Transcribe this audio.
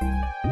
うん。